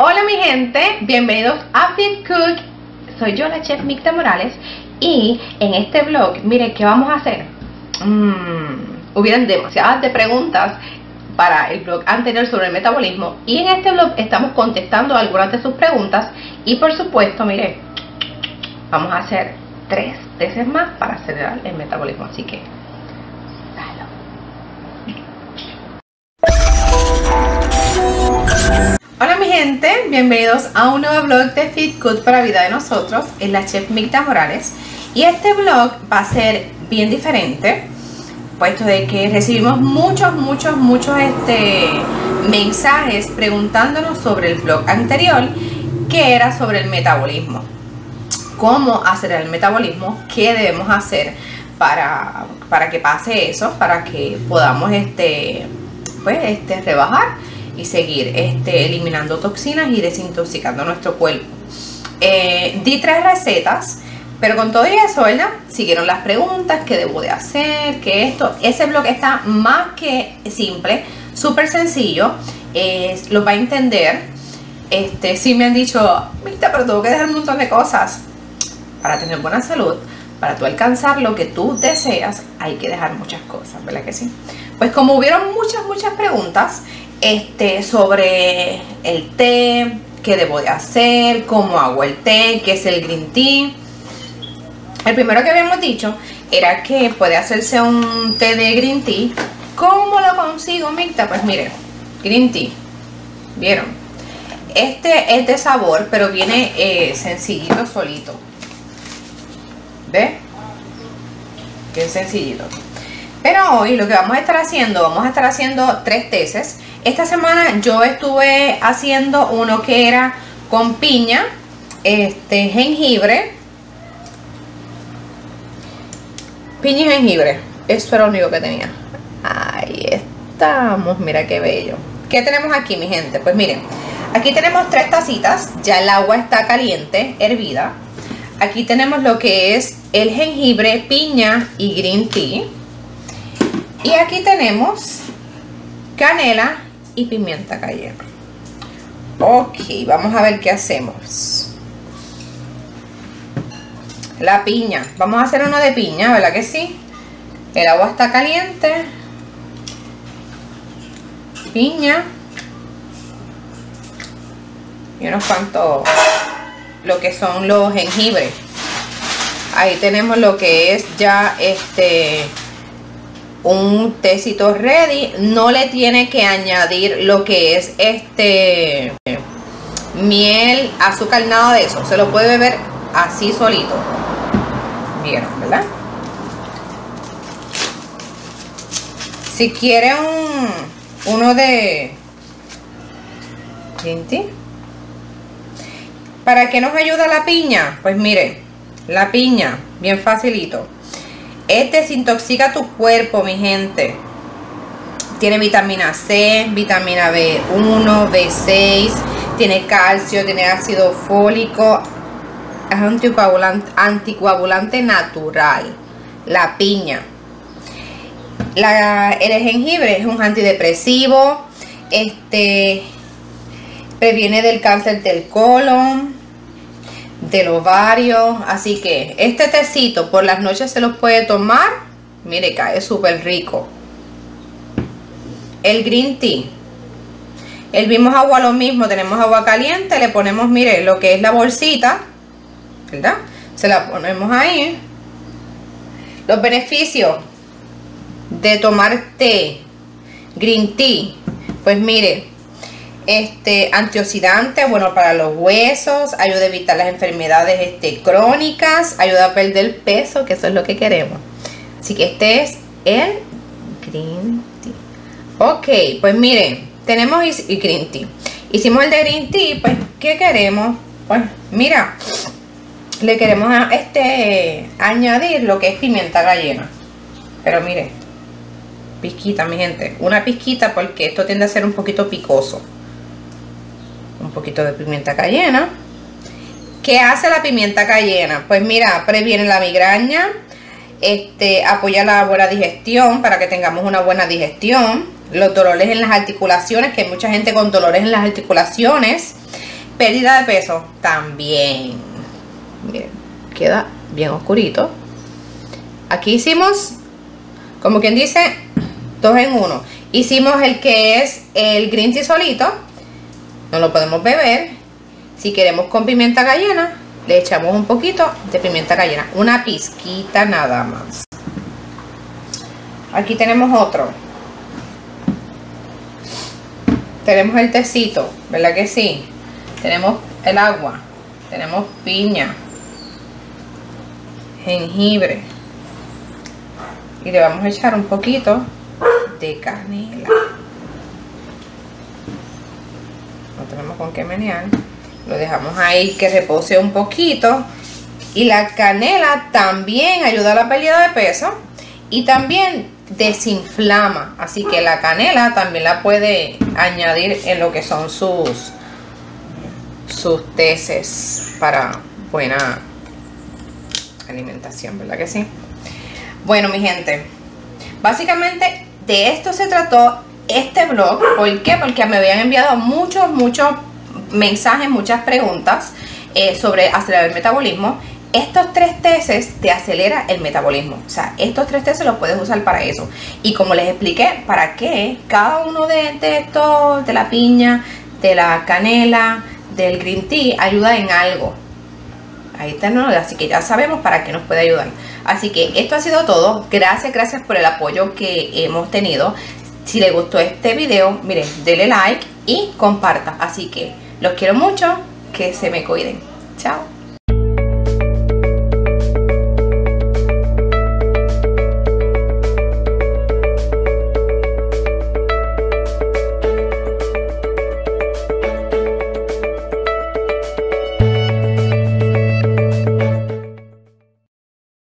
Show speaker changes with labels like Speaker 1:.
Speaker 1: Hola mi gente, bienvenidos a Fit Cook. Soy yo la chef Micta Morales. Y en este vlog, mire, ¿qué vamos a hacer? Mmm, hubieran demasiadas de preguntas para el blog anterior sobre el metabolismo. Y en este blog estamos contestando algunas de sus preguntas. Y por supuesto, mire, vamos a hacer tres veces más para acelerar el metabolismo, así que mi gente, bienvenidos a un nuevo vlog de Fit Good para Vida de Nosotros, es la chef Micta Morales. Y este vlog va a ser bien diferente puesto de que recibimos muchos, muchos, muchos este, mensajes preguntándonos sobre el vlog anterior que era sobre el metabolismo. Cómo hacer el metabolismo, qué debemos hacer para, para que pase eso, para que podamos este, pues, este, rebajar y seguir este, eliminando toxinas y desintoxicando nuestro cuerpo. Eh, di tres recetas, pero con todo eso, ¿verdad? Siguieron las preguntas, qué debo de hacer, qué esto. Ese blog está más que simple, súper sencillo, lo va a entender. Este, sí me han dicho, pero tengo que dejar un montón de cosas para tener buena salud. Para tú alcanzar lo que tú deseas, hay que dejar muchas cosas, ¿verdad que sí? Pues como hubieron muchas, muchas preguntas, este, sobre el té, qué debo de hacer, cómo hago el té, qué es el green tea. El primero que habíamos dicho era que puede hacerse un té de green tea. ¿Cómo lo consigo, Micta? Pues miren, green tea. ¿Vieron? Este es de sabor, pero viene eh, sencillito solito. ¿Ve? Bien sencillito. Pero hoy lo que vamos a estar haciendo, vamos a estar haciendo tres teces. Esta semana yo estuve haciendo uno que era con piña, este, jengibre, piña y jengibre. Eso era lo único que tenía. Ahí estamos, mira qué bello. ¿Qué tenemos aquí, mi gente? Pues miren, aquí tenemos tres tacitas, ya el agua está caliente, hervida. Aquí tenemos lo que es el jengibre, piña y green tea. Y aquí tenemos canela y pimienta cayena. Ok, vamos a ver qué hacemos. La piña. Vamos a hacer uno de piña, ¿verdad que sí? El agua está caliente. Piña. Y unos cuantos, lo que son los jengibres. Ahí tenemos lo que es ya este un tecito ready no le tiene que añadir lo que es este miel azúcar nada de eso. Se lo puede beber así solito. Vieron verdad si quiere un uno de para qué nos ayuda la piña pues mire la piña bien facilito este desintoxica tu cuerpo, mi gente. Tiene vitamina C, vitamina B1, B6, tiene calcio, tiene ácido fólico. Es anticoagulante, anticoagulante natural. La piña. el jengibre es un antidepresivo. Este previene del cáncer del colon del ovario. Así que este tecito por las noches se los puede tomar. Mire, cae súper rico. El green tea. El vimos agua lo mismo. Tenemos agua caliente. Le ponemos, mire, lo que es la bolsita. ¿Verdad? Se la ponemos ahí. Los beneficios de tomar té. Green tea. Pues mire, este antioxidante, bueno para los huesos, ayuda a evitar las enfermedades este, crónicas, ayuda a perder peso, que eso es lo que queremos. Así que este es el green tea. Ok, pues miren, tenemos y green tea. Hicimos el de green tea, pues ¿qué queremos? Pues mira, le queremos este, añadir lo que es pimienta gallina. Pero mire, pizquita mi gente, una pizquita porque esto tiende a ser un poquito picoso poquito de pimienta cayena. ¿Qué hace la pimienta cayena? Pues mira, previene la migraña, este, apoya la buena digestión para que tengamos una buena digestión, los dolores en las articulaciones, que hay mucha gente con dolores en las articulaciones, pérdida de peso también. Miren, queda bien oscurito. Aquí hicimos, como quien dice, dos en uno. Hicimos el que es el green tea solito. No lo podemos beber. Si queremos con pimienta cayena, le echamos un poquito de pimienta cayena. Una pizquita nada más. Aquí tenemos otro. Tenemos el tecito, ¿verdad que sí? Tenemos el agua. Tenemos piña. Jengibre. Y le vamos a echar un poquito de canela. No tenemos con qué menear. Lo dejamos ahí que repose un poquito. Y la canela también ayuda a la pérdida de peso. Y también desinflama. Así que la canela también la puede añadir en lo que son sus, sus teces para buena alimentación, ¿verdad que sí? Bueno, mi gente, básicamente de esto se trató este blog. ¿Por qué? Porque me habían enviado muchos, muchos mensajes, muchas preguntas eh, sobre acelerar el metabolismo. Estos tres tesis te acelera el metabolismo. O sea, estos tres tesis los puedes usar para eso. Y como les expliqué, para qué cada uno de, de estos, de la piña, de la canela, del green tea, ayuda en algo. Ahí está, ¿no? así que ya sabemos para qué nos puede ayudar. Así que esto ha sido todo. Gracias, gracias por el apoyo que hemos tenido. Si les gustó este video, miren, denle like y compartan. Así que los quiero mucho. Que se me cuiden. Chao.